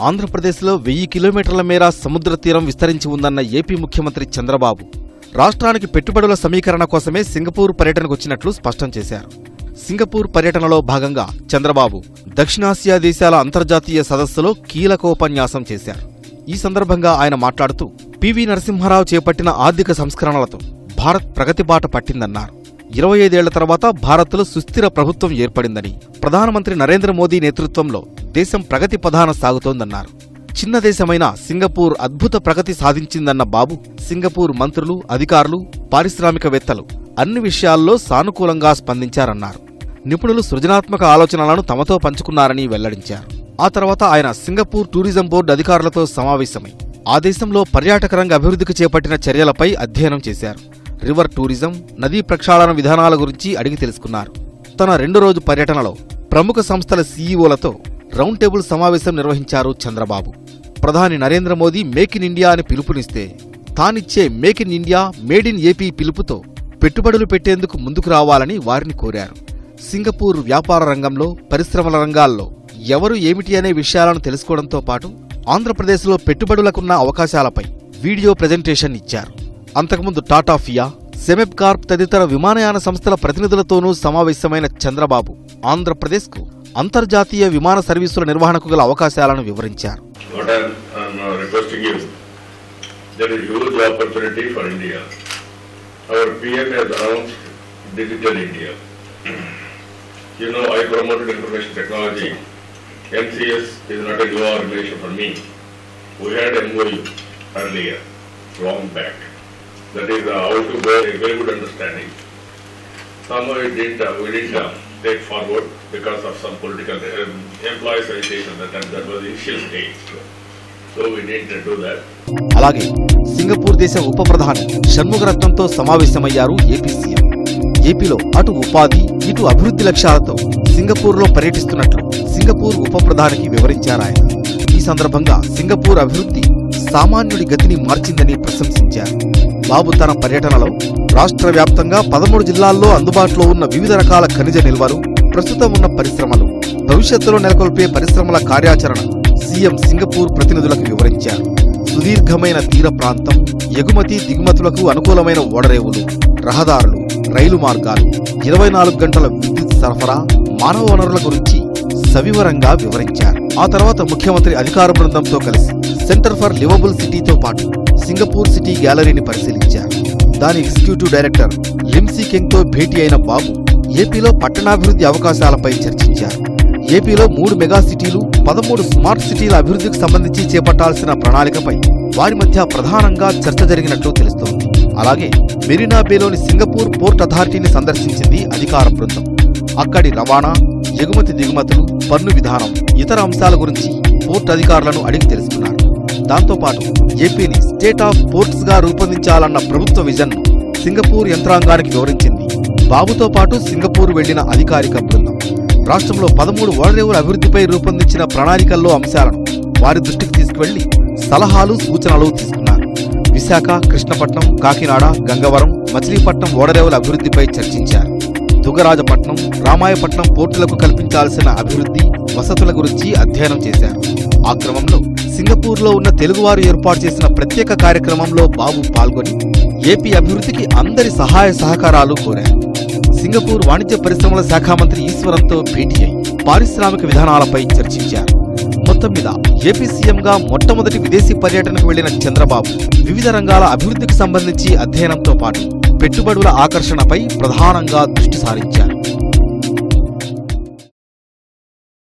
ఆంధ్రప్రదేశ్లో వెయ్యి కిలోమీటర్ల మేర సముద్ర తీరం విస్తరించి ఉందన్న ఏపీ ముఖ్యమంత్రి చంద్రబాబు. రాష్ట్రానికి పెట్టుబడుల సమీకరణ కోసమే సింగపూర్ పర్యటనకు వచ్చినట్లు స్పష్టం చేశారు. సింగపూర్ పర్యటనలో భాగంగా చంద్రబాబు దక్షిణాసియా దేశాల అంతర్జాతీయ సదస్సులో కీలకోపన్యాసం చేశారు. ఈ సందర్భంగా ఆయన మాట్లాడుతూ పివి నరసింహారావు చేపట్టిన ఆర్థిక సంస్కరణలతో భారత్ ప్రగతి బాట పట్టిందన్నారు. ఇరవై ఐదేళ్ళ తర్వాత భారత్లో సుస్థిర ప్రభుత్వం ఏర్పడిందని ప్రధానమంత్రి నరేంద్ర మోదీ నేతృత్వంలో దేశం ప్రగతి పదాన సాగుతోందన్నారు. చిన్న దేశమైన సింగపూర్ అద్భుత ప్రగతి సాధించిందన్న బాబు సింగపూర్ మంత్రులు అధికారులు పారిశ్రామికవేత్తలు అన్ని విషయాల్లో సానుకూలంగా స్పందించారన్నారు. నిపుణులు సృజనాత్మక ఆలోచనలను తమతో పంచుకున్నారని వెల్లడించారు. ఆ తర్వాత ఆయన సింగపూర్ టూరిజం బోర్డు అధికారులతో సమావేశమై ఆ దేశంలో పర్యాటక రంగ అభివృద్ధికి చేపట్టిన చర్యలపై అధ్యయనం చేశారు. రివర్ టూరిజం నదీ ప్రక్షాళన విధానాల గురించి అడిగి తెలుసుకున్నారు. తన రెండు రోజు పర్యటనలో ప్రముఖ సంస్థల సీఈఓలతో రౌండ్ టేబుల్ సమావేశం నిర్వహించారు చంద్రబాబు. ప్రధాని Narendra Modi make in India అని పిలుపునిస్తే తానిచ్చే make in India made in AP పిలుపుతో పెట్టుబడులు పెట్టేందుకు ముందుకు రావాలని వారిని కోరారు. సింగపూర్ వ్యాపార రంగంలో పరిశ్రమల రంగాల్లో ఎవరు ఏమిటి అనే విషయాలను తెలుసుకోవడంతో పాటు ఆంధ్రప్రదేశ్లో పెట్టుబడులకున్న అవకాశాలపై వీడియో ప్రజెంటేషన్ ఇచ్చారు. అంతకుముందు టాటా ఫియా సెమెబ్ కార్ప్ తదితర విమానయాన సంస్థల ప్రతినిధులతోనూ సమావేశమైన చంద్రబాబు ఆంధ్రప్రదేశ్కు అంతర్జాతీయ విమాన సర్వీసుల నిర్వహణకు గల అవకాశాలను వివరించారు you, know, I promoted information technology. MCS is not a new organization for me. We had MOU earlier, long back. That is uh, how to go, a very good understanding. Somehow it didn't, uh, we didn't uh, take forward because of some political um, employees agitation that time, that was initial stage. So we didn't do that. అలాగే Singapore దేశ ఉప ప్రధాని షణ్ముఖరత్నంతో సమావేశమయ్యారు AP CM ఏపీలో అటు ఉపాధి ఇటు అభివృద్ధి లక్ష్యాలతో సింగపూర్లో పర్యటిస్తున్నట్లు సింగపూర్ ఉప ప్రధానికి వివరించారాయన ఈ సందర్భంగా సింగపూర్ అభివృద్ధి సామాన్యుడి గతిని మార్చిందని ప్రశంసించారు బాబు తన పర్యటనలో రాష్ట్ర వ్యాప్తంగా పదమూడు జిల్లాల్లో అందుబాటులో ఉన్న వివిధ రకాల ఖనిజ నిల్వలు ప్రస్తుతం ఉన్న పరిశ్రమలు భవిష్యత్తులో నెలకొల్పే పరిశ్రమల కార్యాచరణ సీఎం సింగపూర్ ప్రతినిధులకు వివరించారు. సుదీర్ఘమైన తీర ప్రాంతం ఎగుమతి దిగుమతులకు అనుకూలమైన ఓడరేవులు రహదారులు రైలు మార్గాలు ఇరవై నాలుగు గంటల విద్యుత్ సరఫరా మానవ వనరుల గురించి సవివరంగా వివరించారు. ఆ తర్వాత ముఖ్యమంత్రి అధికార బృందంతో కలిసి సెంటర్ ఫర్ లివబుల్ సిటీతో పాటు సింగపూర్ సిటీ గ్యాలరీని పరిశీలించారు. దాని ఎగ్జిక్యూటివ్ డైరెక్టర్ లిమ్సీ కింగ్తో భేటీ అయిన బాబు ఏపీలో పట్టణాభివృద్ధి అవకాశాలపై చర్చించారు. ఏపీలో మూడు మెగా సిటీలు పదమూడు స్మార్ట్ సిటీల అభివృద్ధికి సంబంధించి చేపట్టాల్సిన ప్రణాళికపై వారి మధ్య ప్రధానంగా చర్చ జరిగినట్లు తెలుస్తోంది. అలాగే మెరీనా బేలోని సింగపూర్ పోర్ట్ అథారిటీని సందర్శించింది అధికార బృందం. అక్కడి రవాణా ఎగుమతి దిగుమతులు పన్ను విధానం ఇతర అంశాల గురించి పోర్ట్ అధికారులను అడిగి తెలుసుకున్నారు. దాంతోపాటు ఏపీని స్టేట్ ఆఫ్ పోర్ట్స్గా రూపొందించాలన్న ప్రభుత్వ విజన్ను సింగపూర్ యంత్రాంగానికి వివరించింది బాబుతో పాటు సింగపూర్ వెళ్ళిన అధికారిక బృందం. రాష్ట్రంలో పదమూడు ఓడరేవుల అభివృద్ధిపై రూపొందించిన ప్రణాళికల్లో అంశాలను వారి దృష్టికి తీసుకువెళ్ళి సలహాలు సూచనలు తీసుకున్నారు. విశాఖ కృష్ణపట్నం కాకినాడ గంగవరం మచిలీపట్నం ఓడరేవుల అభివృద్ధిపై చర్చించారు. దుగరాజపట్నం రామాయపట్నం పోర్టులకు కల్పించాల్సిన అభివృద్ధి వసతుల గురించి అధ్యయనం చేశారు. ఆ క్రమంలో సింగపూర్లో ఉన్న తెలుగువారు ఏర్పాటు చేసిన ప్రత్యేక కార్యక్రమంలో బాబు పాల్గొని ఏపీ అభివృద్ధికి అందరి సహాయ సహకారాలు కోరారు. సింగపూర్ వాణిజ్య పరిశ్రమల శాఖ మంత్రి ఈశ్వరంతో భేటీ అయి పారిశ్రామిక విధానాలపై చర్చించారు. మొత్తం మీద ఏపీ సీఎంగా మొట్టమొదటి విదేశీ పర్యటనకు వెళ్ళిన చంద్రబాబు వివిధ రంగాల అభివృద్ధికి సంబంధించి అధ్యయనంతో పాటు పెట్టుబడుల ఆకర్షణపై ప్రధానంగా దృష్టి సారించారు.